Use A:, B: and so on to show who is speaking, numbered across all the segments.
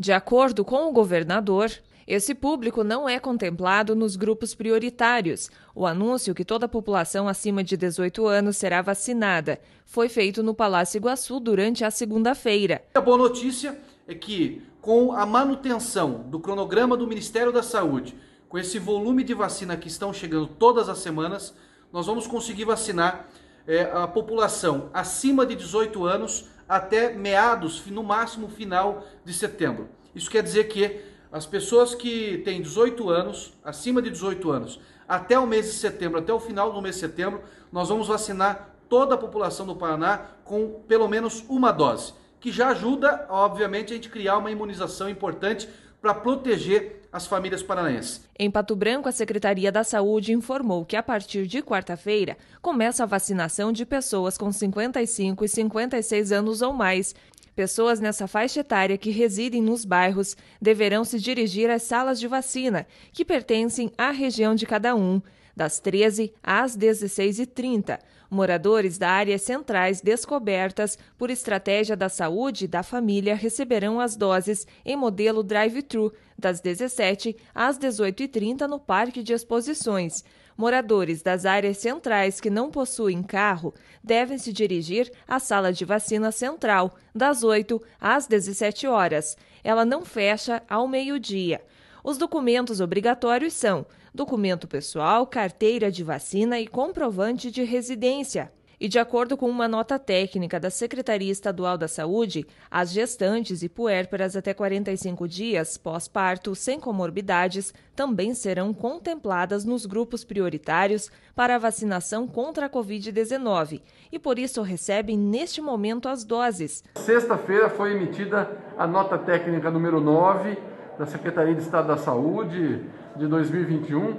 A: De acordo com o governador, esse público não é contemplado nos grupos prioritários. O anúncio que toda a população acima de 18 anos será vacinada foi feito no Palácio Iguaçu durante a segunda-feira.
B: A boa notícia é que, com a manutenção do cronograma do Ministério da Saúde, com esse volume de vacina que estão chegando todas as semanas, nós vamos conseguir vacinar é, a população acima de 18 anos até meados, no máximo final de setembro. Isso quer dizer que as pessoas que têm 18 anos, acima de 18 anos, até o mês de setembro, até o final do mês de setembro, nós vamos vacinar toda a população do Paraná com pelo menos uma dose, que já ajuda, obviamente, a gente criar uma imunização importante para proteger as famílias paranaenses.
A: Em Pato Branco, a Secretaria da Saúde informou que a partir de quarta-feira começa a vacinação de pessoas com 55 e 56 anos ou mais. Pessoas nessa faixa etária que residem nos bairros deverão se dirigir às salas de vacina, que pertencem à região de cada um das 13 às 16h30. Moradores da áreas centrais descobertas por estratégia da saúde da família receberão as doses em modelo drive-thru das 17 às 18h30 no Parque de Exposições. Moradores das áreas centrais que não possuem carro devem se dirigir à sala de vacina central das 8 às 17 horas. Ela não fecha ao meio-dia. Os documentos obrigatórios são documento pessoal, carteira de vacina e comprovante de residência. E de acordo com uma nota técnica da Secretaria Estadual da Saúde, as gestantes e puérperas até 45 dias pós-parto sem comorbidades também serão contempladas nos grupos prioritários para a vacinação contra a Covid-19 e por isso recebem neste momento as doses.
C: Sexta-feira foi emitida a nota técnica número 9 da Secretaria de Estado da Saúde de 2021,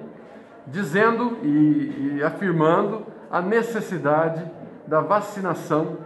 C: dizendo e, e afirmando a necessidade da vacinação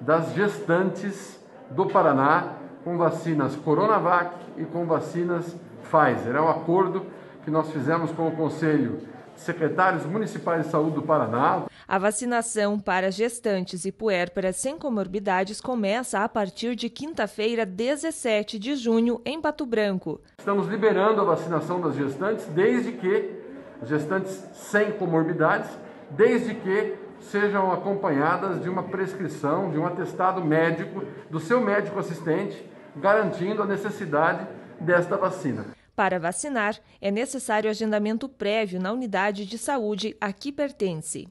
C: das gestantes do Paraná com vacinas Coronavac e com vacinas Pfizer. É um acordo que nós fizemos com o Conselho de Secretários Municipais de Saúde do Paraná.
A: A vacinação para gestantes e puérperas sem comorbidades começa a partir de quinta-feira, 17 de junho, em Pato Branco.
C: Estamos liberando a vacinação das gestantes, desde que gestantes sem comorbidades, desde que sejam acompanhadas de uma prescrição, de um atestado médico do seu médico assistente, garantindo a necessidade desta vacina.
A: Para vacinar, é necessário agendamento prévio na unidade de saúde a que pertence.